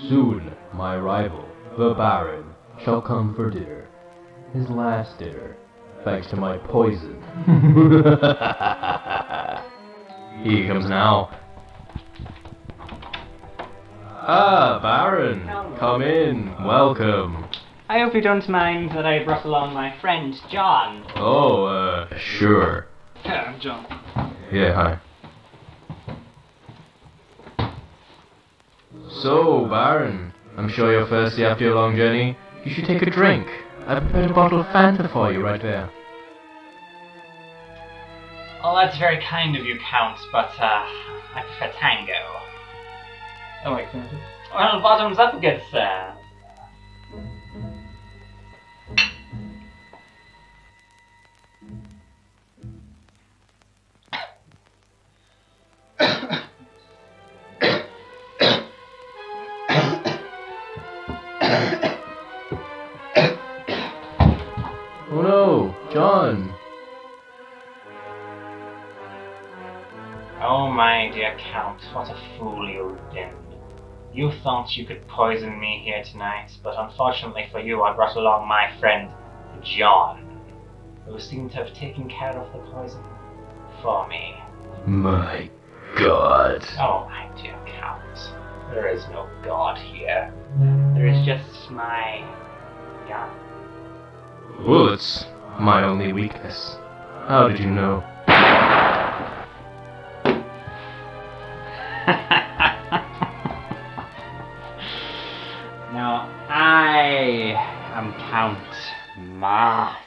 Soon my rival, the Baron, shall come for dinner. His last dinner, thanks to my poison. he comes now. Ah, Baron, come in, welcome. I hope you don't mind that I brought along my friend John. Oh, uh, sure. Yeah, I'm John. Yeah, hi. So, Baron, I'm sure you're thirsty after your long journey. You should take a drink. I prepared a bottle of Fanta for you right there. Oh, that's very kind of you, Count, but uh, I prefer tango. Oh wait, can I do? Well, bottoms up, good sir. Oh no, John! Oh, my dear Count, what a fool you've been. You thought you could poison me here tonight, but unfortunately for you, I brought along my friend John, who seemed to have taken care of the poison for me. My god. Oh, my dear there is no God here. There is just my gun. Bullets, my only weakness. How did you know? now, I am Count Mask.